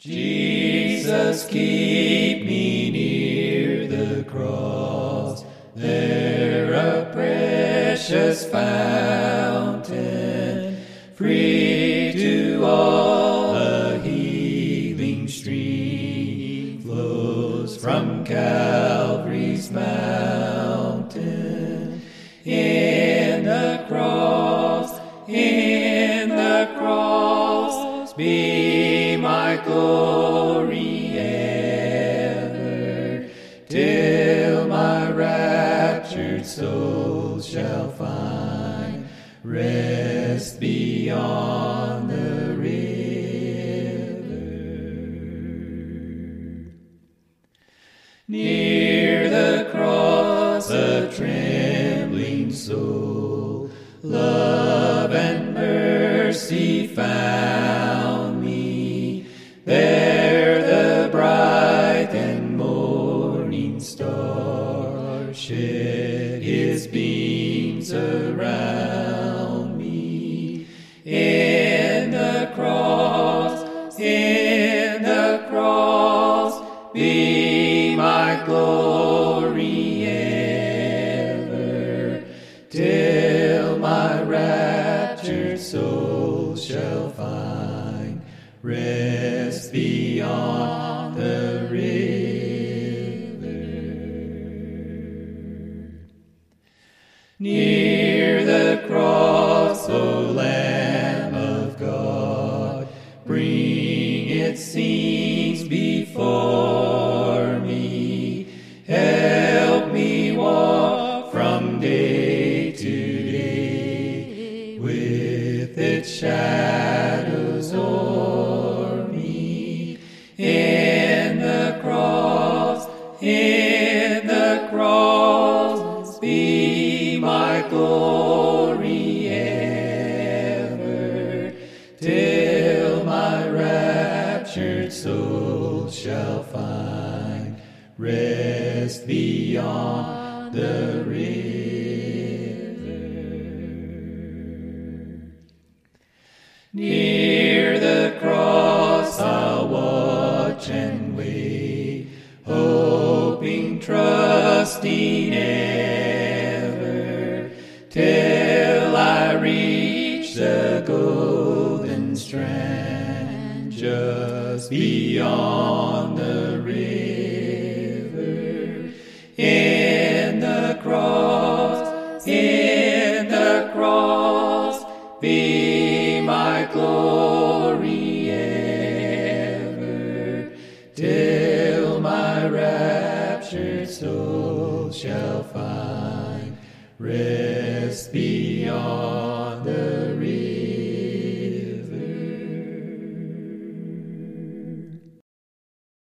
Jesus, keep me near the cross, there a precious fountain, free to all a healing stream flows from Calvary's mountain. In glory ever, till my raptured soul shall find rest beyond the river. Near the cross, a trembling soul, love and mercy found his beams around me. In the cross, in the cross, be my glory ever, till my raptured soul shall find rest beyond the Near the cross, O Lamb of God, bring its scenes before me. Help me walk from day to day with its shadows o'er me. In the cross, in the cross, raptured soul shall find rest beyond the river. Near the cross I'll watch and wait, hoping, trusting ever, till I reach the golden beyond the river. In the cross, in the cross, be my glory ever, till my raptured soul shall find rest beyond